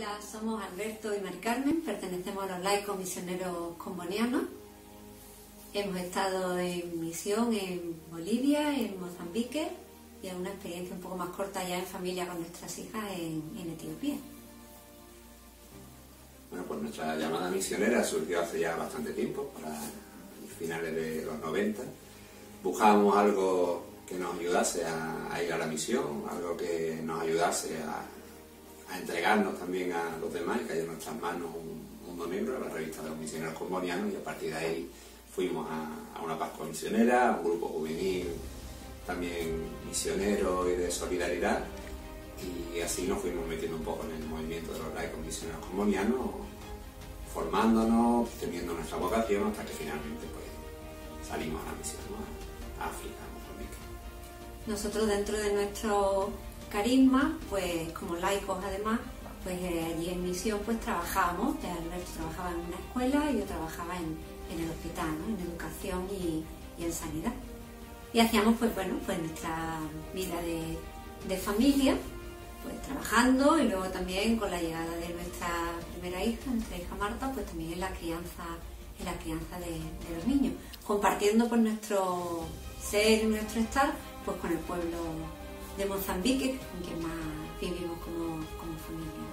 Hola, somos Alberto y Mari Carmen, pertenecemos a los laicos misioneros combonianos. Hemos estado en misión en Bolivia, en Mozambique y en una experiencia un poco más corta ya en familia con nuestras hijas en, Etiopía. Bueno, pues nuestra llamada misionera surgió hace ya bastante tiempo, para finales de los 90. Buscábamos algo que nos ayudase a ir a la misión, algo que nos ayudase a a entregarnos también a los demás y cayó en nuestras manos un mundo negro, la revista de los misioneros combonianos y a partir de ahí fuimos a, una Pascua misionera, a un grupo juvenil también misionero y de solidaridad y así nos fuimos metiendo un poco en el movimiento de los laicos misioneros combonianos, formándonos, teniendo nuestra vocación hasta que finalmente pues, salimos a la misión, a África, a Mozambique. Nosotros dentro de nuestro Carisma, pues como laicos además, pues eh, allí en misión pues trabajábamos, Alberto trabajaba en una escuela y yo trabajaba en, el hospital, en educación y, en sanidad. Y hacíamos pues bueno, pues nuestra vida de, familia, pues trabajando y luego también con la llegada de nuestra primera hija, nuestra hija Marta, pues también en la crianza, en la crianza de, de los niños, compartiendo pues nuestro ser y nuestro estar pues con el pueblo de Mozambique, con quien más vivimos como, familia.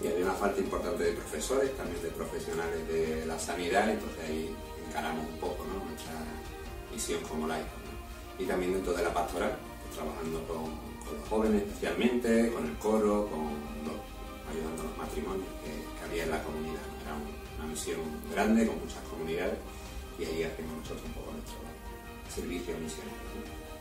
Sí, había una falta importante de profesores, también de profesionales de la sanidad, entonces ahí encaramos un poco nuestra misión como laicos. Y también dentro de la pastoral, pues, trabajando con, los jóvenes especialmente, con el coro, con ayudando a los matrimonios que, había en la comunidad. Era una misión grande, con muchas comunidades, y ahí hacemos nosotros un poco nuestro servicio misionero.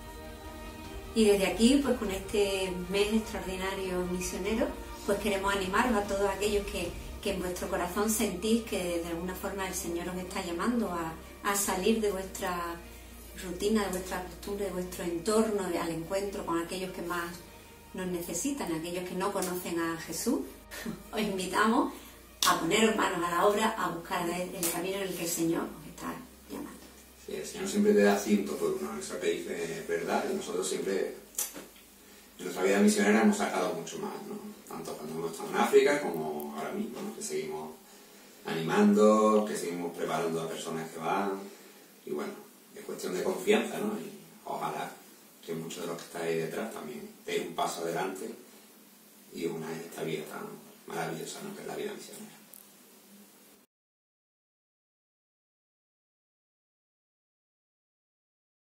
Y desde aquí, pues con este mes extraordinario misionero, pues queremos animaros a todos aquellos que, en vuestro corazón sentís que de alguna forma el Señor os está llamando a, salir de vuestra rutina, de vuestra costumbre, de vuestro entorno, al encuentro con aquellos que más nos necesitan, aquellos que no conocen a Jesús. Os invitamos a poner manos a la obra, a buscar el camino en el que el Señor os está el Señor siempre te da ciento por uno, eso es verdad, y nosotros siempre, en nuestra vida misionera hemos sacado mucho más, ¿no? Tanto cuando hemos estado en África como ahora mismo, que seguimos animando, que seguimos preparando a personas que van, y bueno, es cuestión de confianza, ¿no? Y ojalá que muchos de los que estáis detrás también den un paso adelante y una esta vida tan maravillosa, ¿no? Que es la vida misionera.